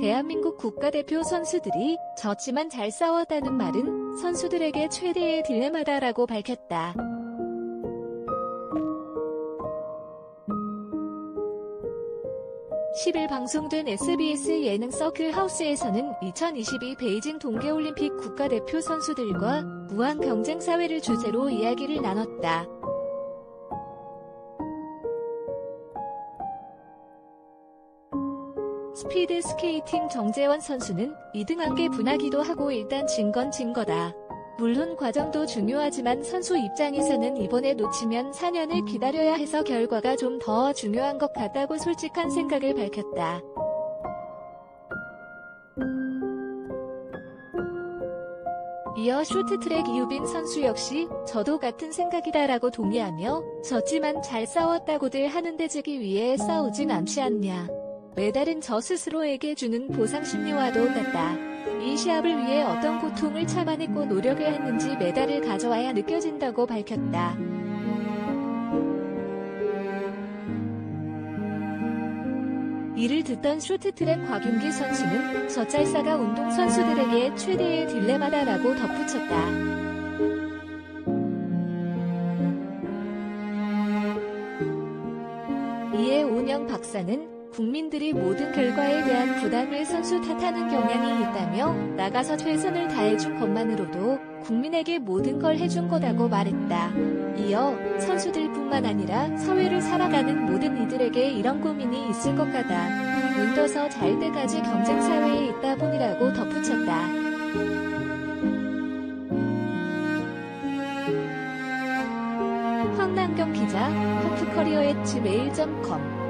대한민국 국가대표 선수들이 졌지만 잘 싸웠다는 말은 선수들에게 최대의 딜레마다라고 밝혔다. 10일 방송된 SBS 예능 서클 하우스에서는 2022 베이징 동계올림픽 국가대표 선수들과 무한 경쟁 사회를 주제로 이야기를 나눴다. 스피드 스케이팅 정재원 선수는 2등한 게 분하기도 하고 일단 진 건 진 거다. 물론 과정도 중요하지만 선수 입장에서는 이번에 놓치면 4년을 기다려야 해서 결과가 좀 더 중요한 것 같다고 솔직한 생각을 밝혔다. 이어 쇼트트랙 이유빈 선수 역시 저도 같은 생각이다라고 동의하며 졌지만 잘 싸웠다고들 하는데 지기 위해 싸우진 않지 않냐. 메달은 저 스스로에게 주는 보상 심리와도 같다. 이 시합을 위해 어떤 고통을 참아냈고 노력을 했는지 메달을 가져와야 느껴진다고 밝혔다. 이를 듣던 쇼트트랙 곽윤기 선수는 젖잘싸가 운동선수들에게 최대의 딜레마다라고 덧붙였다. 이에 오영 박사는 국민들이 모든 결과에 대한 부담을 선수 탓하는 경향이 있다며 나가서 최선을 다해준 것만으로도 국민에게 모든 걸 해준 거다고 말했다. 이어 선수들뿐만 아니라 사회를 살아가는 모든 이들에게 이런 고민이 있을 것 같다. 눈 떠서 잘 때까지 경쟁 사회에 있다 보니라고 덧붙였다. 황남경 기자, 호프커리어 엣지 메일.com